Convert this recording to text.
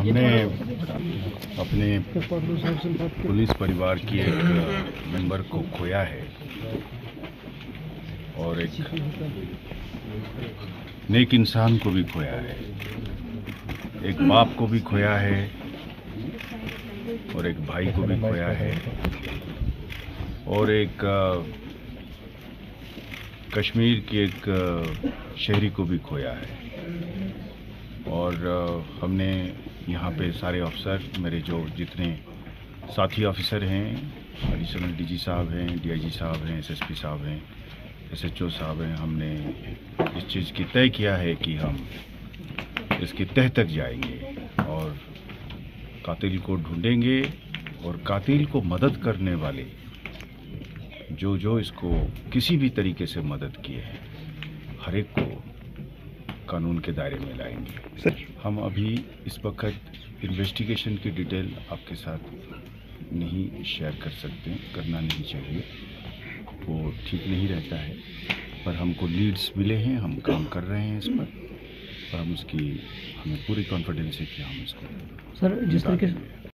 हमने अपने पुलिस परिवार की एक मेंबर को खोया है और एक नेक इंसान को भी खोया है, एक बाप को भी खोया है और एक भाई को भी खोया है और एक कश्मीर के एक शहरी को भी खोया है। और हमने यहाँ पे सारे अफसर मेरे जो जितने साथी ऑफिसर हैं एडिशनल डीजी साहब हैं डीआईजी साहब हैं एसएसपी साहब हैं एसएचओ साहब हैं, हमने इस चीज़ की तय किया है कि हम इसके तह तक जाएँगे और कातिल को ढूंढेंगे और कातिल को मदद करने वाले जो जो इसको किसी भी तरीके से मदद किए हैं, हर एक को कानून के दायरे में लाएँगे। सर। हम अभी इस वक्त इन्वेस्टिगेशन की डिटेल आपके साथ नहीं शेयर कर सकते करना नहीं चाहिए। वो ठीक नहीं रहता है पर हमको लीड्स मिले हैं हम काम कर रहे हैं इस पर और हम उसकी हमें पूरी कॉन्फिडेंस है कि हम इसको सर जिस तरीके से।